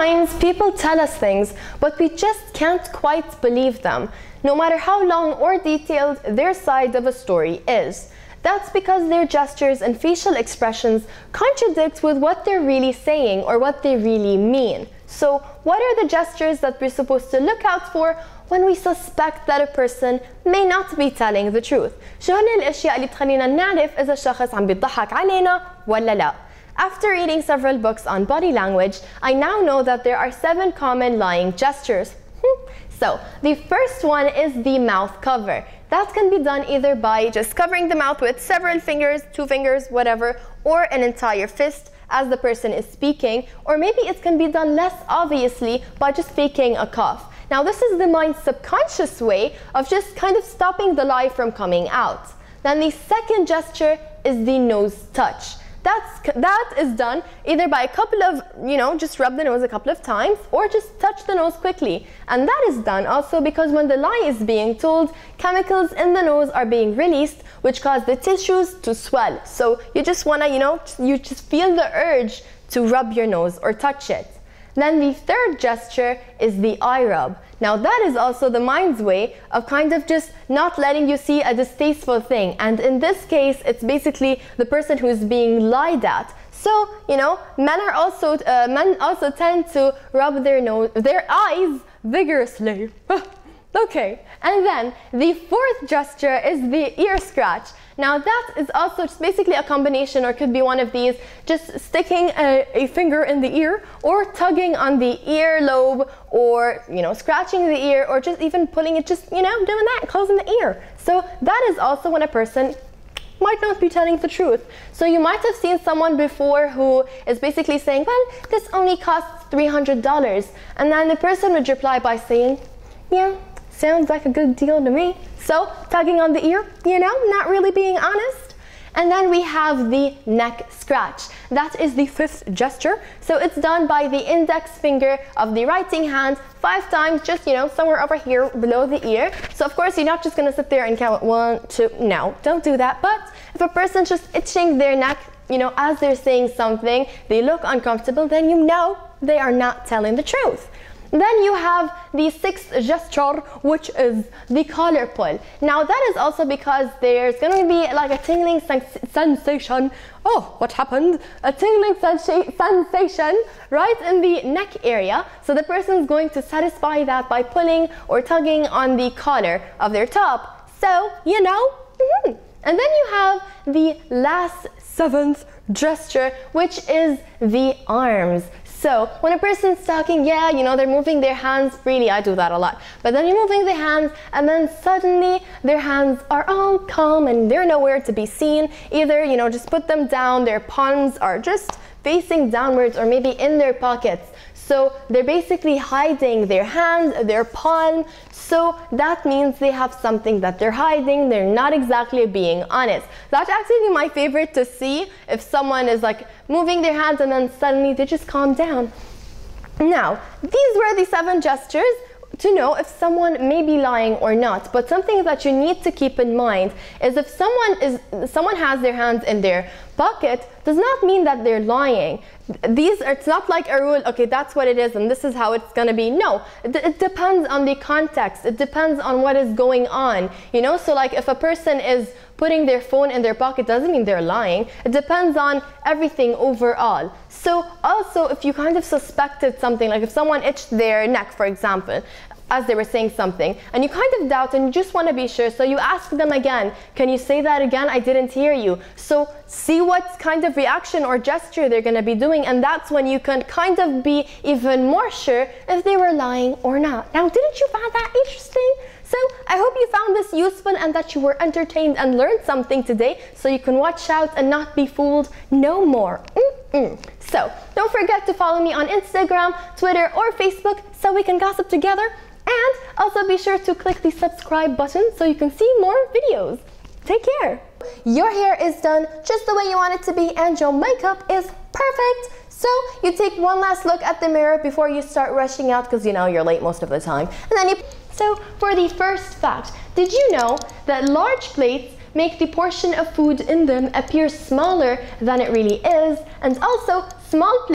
Sometimes people tell us things, but we just can't quite believe them, no matter how long or detailed their side of a story is. That's because their gestures and facial expressions contradict with what they're really saying or what they really mean. So, what are the gestures that we're supposed to look out for when we suspect that a person may not be telling the truth? شو هن الأشياء اللي تخلينا نعرف إذا الشخص عم بيضحك علينا ولا لا؟ After reading several books on body language, I now know that there are seven common lying gestures. Hmm. so, the first one is the mouth cover. That can be done either by just covering the mouth with several fingers, two fingers, whatever, or an entire fist as the person is speaking, or maybe it can be done less obviously by just faking a cough. Now, this is the mind's subconscious way of just kind of stopping the lie from coming out. Then the second gesture is the nose touch. That's, that is done either by a couple of, you know, just rub the nose a couple of times or just touch the nose quickly. And that is done also because when the lie is being told, chemicals in the nose are being released which cause the tissues to swell. So you just want to, you know, you just feel the urge to rub your nose or touch it. Then the third gesture is the eye rub. Now that is also the mind's way of kind of just not letting you see a distasteful thing. And in this case, it's basically the person who is being lied at. So, you know, men are also uh, men also tend to rub their nose, their eyes vigorously. Okay, and then the fourth gesture is the ear scratch. Now that is also basically a combination or could be one of these, just sticking a, a, finger in the ear or tugging on the ear lobe or, you know, scratching the ear or just even pulling it, just, you know, doing that, closing the ear. So that is also when a person might not be telling the truth. So you might have seen someone before who is basically saying, well, this only costs $300. And then the person would reply by saying, yeah, Sounds like a good deal to me. So, tugging on the ear, you know, not really being honest. And then we have the neck scratch. That is the fifth gesture. So it's done by the index finger of the writing hand five times, just, you know, somewhere over here below the ear. So of course, you're not just gonna sit there and count one, two, no, don't do that. But if a person's just itching their neck, you know, as they're saying something, they look uncomfortable, then you know they are not telling the truth. Then you have the sixth gesture, which is the collar pull. Now that is also because there's going to be like a tingling sensation. Oh, what happened? A tingling sensation right in the neck area. So the person is going to satisfy that by pulling or tugging on the collar of their top. So, you know, mm -hmm. and then you have the last seventh gesture, which is the arms. So when a person's talking, yeah, you know, they're moving their hands freely. I do that a lot. But then you're moving the hands and then suddenly their hands are all calm and they're nowhere to be seen. Either, you know, just put them down, their palms are just facing downwards or maybe in their pockets. So they're basically hiding their hands, their palm. So that means they have something that they're hiding. They're not exactly being honest. That's actually my favorite to see if someone is like moving their hands and then suddenly they just calm down. Now, these were the seven gestures to know if someone may be lying or not. But something that you need to keep in mind is if someone is someone has their hands in their pocket does not mean that they're lying. These it's not like a rule, okay, that's what it is and this is how it's going to be. No, it, it depends on the context. It depends on what is going on. You know, so like if a person is putting their phone in their pocket doesn't mean they're lying. It depends on everything overall. So also if you kind of suspected something, like if someone itched their neck, for example, as they were saying something and you kind of doubt and you just want to be sure so you ask them again can you say that again i didn't hear you so see what kind of reaction or gesture they're going to be doing and that's when you can kind of be even more sure if they were lying or not now didn't you find that interesting so I hope you found this useful and that you were entertained and learned something today so you can watch out and not be fooled no more. Mm -mm. So don't forget to follow me on Instagram, Twitter, or Facebook so we can gossip together. And also be sure to click the subscribe button so you can see more videos. Take care. Your hair is done just the way you want it to be and your makeup is perfect. So you take one last look at the mirror before you start rushing out because you know you're late most of the time. And then you So for the first fact, did you know that large plates make the portion of food in them appear smaller than it really is? And also small plates